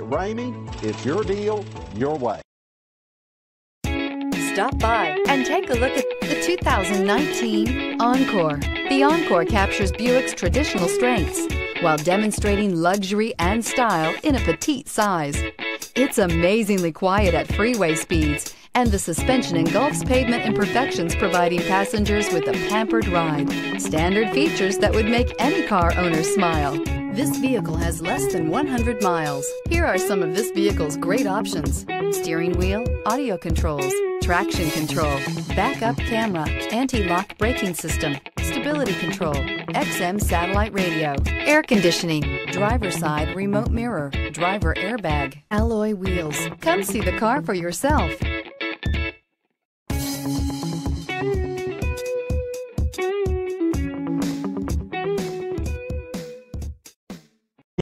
Ramey, it's your deal, your way. Stop by and take a look at the 2019 Encore. The Encore captures Buick's traditional strengths while demonstrating luxury and style in a petite size. It's amazingly quiet at freeway speeds, and the suspension engulfs pavement imperfections, providing passengers with a pampered ride. Standard features that would make any car owner smile. This vehicle has less than 100 miles. Here are some of this vehicle's great options. Steering wheel, audio controls, traction control, backup camera, anti-lock braking system, stability control, XM satellite radio, air conditioning, driver side remote mirror, driver airbag, alloy wheels. Come see the car for yourself.